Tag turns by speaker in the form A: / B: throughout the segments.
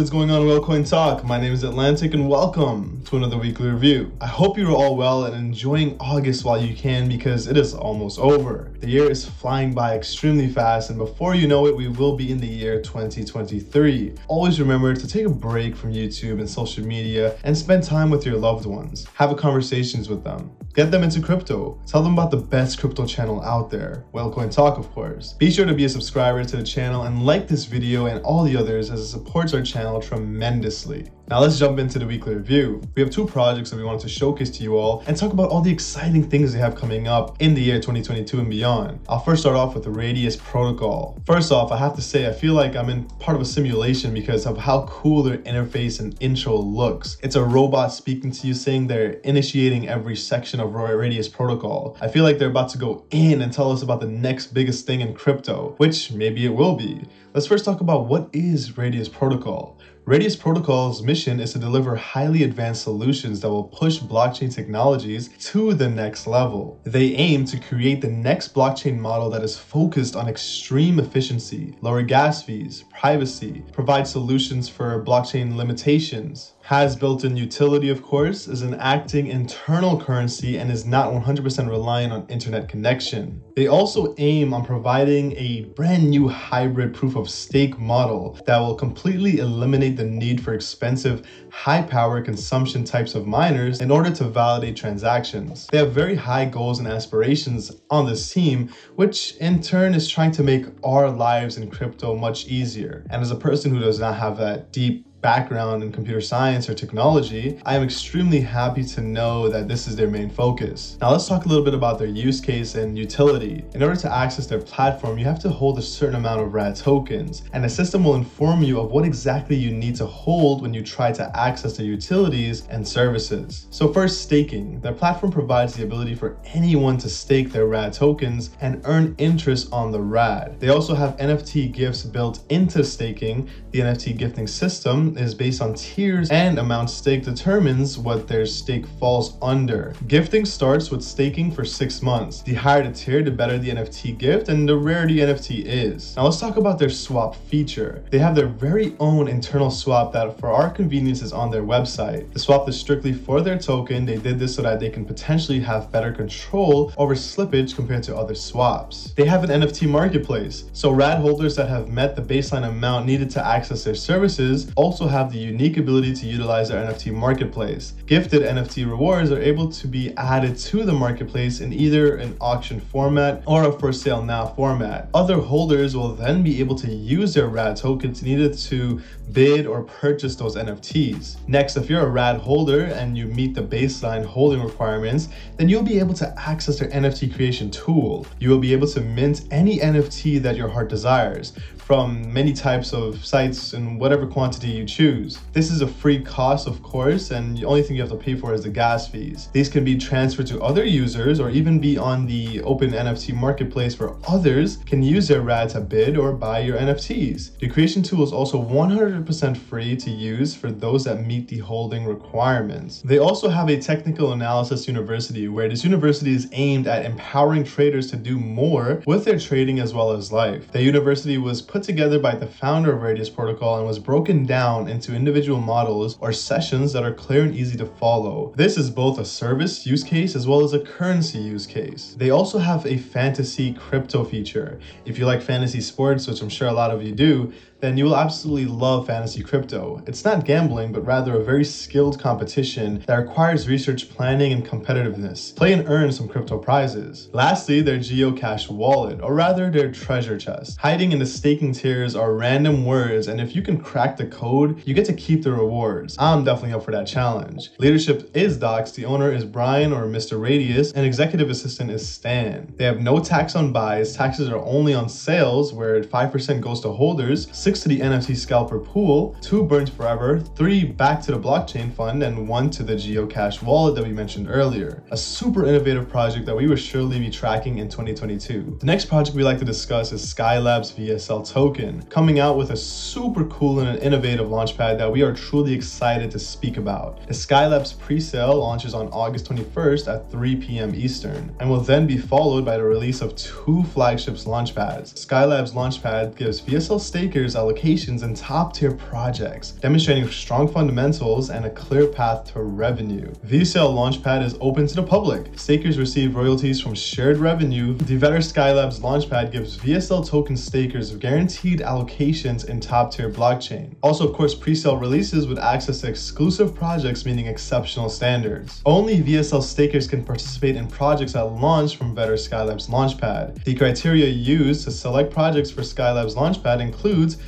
A: what is going on WhaleCoin Talk? My name is Atlantic and welcome to another weekly review. I hope you're all well and enjoying August while you can because it is almost over. The year is flying by extremely fast and before you know it, we will be in the year 2023. Always remember to take a break from YouTube and social media and spend time with your loved ones. Have conversations with them. Get them into crypto. Tell them about the best crypto channel out there, WhaleCoin Talk of course. Be sure to be a subscriber to the channel and like this video and all the others as it supports our channel tremendously. Now let's jump into the weekly review. We have two projects that we wanted to showcase to you all and talk about all the exciting things they have coming up in the year 2022 and beyond. I'll first start off with the Radius Protocol. First off, I have to say I feel like I'm in part of a simulation because of how cool their interface and intro looks. It's a robot speaking to you saying they're initiating every section of Radius Protocol. I feel like they're about to go in and tell us about the next biggest thing in crypto, which maybe it will be. Let's first talk about what is Radius Protocol. Radius Protocol's mission is to deliver highly advanced solutions that will push blockchain technologies to the next level. They aim to create the next blockchain model that is focused on extreme efficiency, lower gas fees, privacy, provide solutions for blockchain limitations, has built-in utility of course, is an acting internal currency and is not 100% reliant on internet connection. They also aim on providing a brand new hybrid proof of stake model that will completely eliminate the need for expensive, high power consumption types of miners in order to validate transactions. They have very high goals and aspirations on this team, which in turn is trying to make our lives in crypto much easier. And as a person who does not have that deep background in computer science or technology, I am extremely happy to know that this is their main focus. Now let's talk a little bit about their use case and utility. In order to access their platform, you have to hold a certain amount of RAD tokens, and the system will inform you of what exactly you need to hold when you try to access the utilities and services. So first, staking. Their platform provides the ability for anyone to stake their RAD tokens and earn interest on the RAD. They also have NFT gifts built into staking. The NFT gifting system is based on tiers and amount staked determines what their stake falls under. Gifting starts with staking for six months. The higher the tier, the better the NFT gift and the rarer the NFT is. Now let's talk about their swap feature. They have their very own internal swap that for our convenience is on their website. The swap is strictly for their token. They did this so that they can potentially have better control over slippage compared to other swaps. They have an NFT marketplace. So RAD holders that have met the baseline amount needed to access their services also also have the unique ability to utilize their NFT marketplace. Gifted NFT rewards are able to be added to the marketplace in either an auction format or a for sale now format. Other holders will then be able to use their RAD tokens needed to bid or purchase those NFTs. Next, if you're a RAD holder and you meet the baseline holding requirements, then you'll be able to access their NFT creation tool. You will be able to mint any NFT that your heart desires from many types of sites in whatever quantity you choose. This is a free cost, of course, and the only thing you have to pay for is the gas fees. These can be transferred to other users or even be on the open NFT marketplace where others can use their RAD to bid or buy your NFTs. The creation tool is also 100% free to use for those that meet the holding requirements. They also have a technical analysis university where this university is aimed at empowering traders to do more with their trading as well as life. The university was put together by the founder of Radius Protocol and was broken down into individual models or sessions that are clear and easy to follow. This is both a service use case as well as a currency use case. They also have a fantasy crypto feature. If you like fantasy sports, which I'm sure a lot of you do, then you will absolutely love fantasy crypto. It's not gambling, but rather a very skilled competition that requires research planning and competitiveness. Play and earn some crypto prizes. Lastly, their geocache wallet, or rather their treasure chest. Hiding in the staking tiers are random words, and if you can crack the code, you get to keep the rewards. I'm definitely up for that challenge. Leadership is Docs, the owner is Brian or Mr. Radius, and executive assistant is Stan. They have no tax on buys, taxes are only on sales, where 5% goes to holders, six to the NFT scalper pool, two burnt forever, three back to the blockchain fund, and one to the geocache wallet that we mentioned earlier. A super innovative project that we will surely be tracking in 2022. The next project we like to discuss is Skylab's VSL token, coming out with a super cool and innovative launchpad that we are truly excited to speak about. The Skylab's pre-sale launches on August 21st at 3 p.m. Eastern, and will then be followed by the release of two flagships launchpads. Skylab's launchpad gives VSL stakers allocations in top tier projects, demonstrating strong fundamentals and a clear path to revenue. VSL Launchpad is open to the public. Stakers receive royalties from shared revenue. The Vetter Skylabs Launchpad gives VSL token stakers guaranteed allocations in top tier blockchain. Also, of course, pre-sale releases with access to exclusive projects meeting exceptional standards. Only VSL stakers can participate in projects at launch from Vetter Skylabs Launchpad. The criteria used to select projects for Skylab's Launchpad includes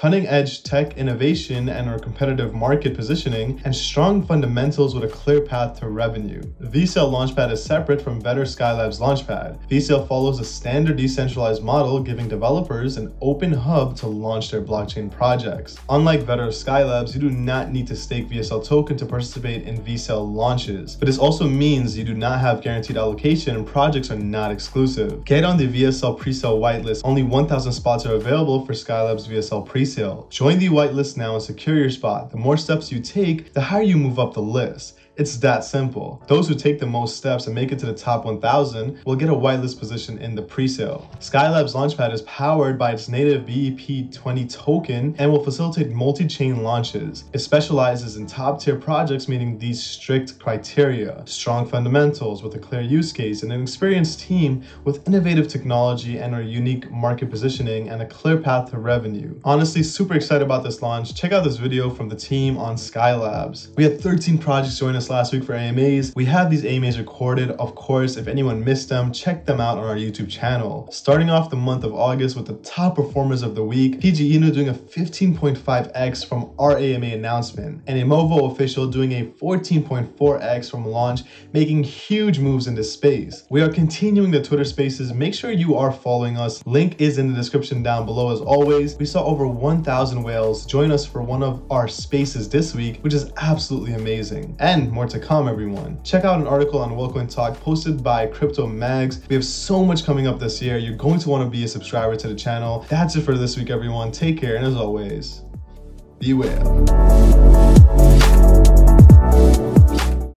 A: cutting edge tech innovation and our competitive market positioning, and strong fundamentals with a clear path to revenue. VSale Launchpad is separate from Vetter Skylab's Launchpad. VSale follows a standard decentralized model, giving developers an open hub to launch their blockchain projects. Unlike Vetter Skylabs, you do not need to stake VSL token to participate in VSale launches, but this also means you do not have guaranteed allocation and projects are not exclusive. Get on the VSL presale whitelist. Only 1,000 spots are available for Skylab's VSL presale resale. Join the whitelist now and secure your spot. The more steps you take, the higher you move up the list. It's that simple. Those who take the most steps and make it to the top 1000 will get a whitelist position in the presale. Skylab's Launchpad is powered by its native BEP20 token and will facilitate multi-chain launches. It specializes in top-tier projects meeting these strict criteria, strong fundamentals with a clear use case, and an experienced team with innovative technology and a unique market positioning and a clear path to revenue. Honestly, super excited about this launch. Check out this video from the team on Skylabs. We had 13 projects join us last week for AMAs. We have these AMAs recorded. Of course, if anyone missed them, check them out on our YouTube channel. Starting off the month of August with the top performers of the week, PG Inu doing a 15.5x from our AMA announcement, and Imovo official doing a 14.4x from launch, making huge moves in this space. We are continuing the Twitter spaces. Make sure you are following us. Link is in the description down below as always. We saw over 1,000 whales join us for one of our spaces this week, which is absolutely amazing. And more to come, everyone. Check out an article on Whalecoin Talk posted by Crypto Mags. We have so much coming up this year. You're going to want to be a subscriber to the channel. That's it for this week, everyone. Take care, and as always, beware.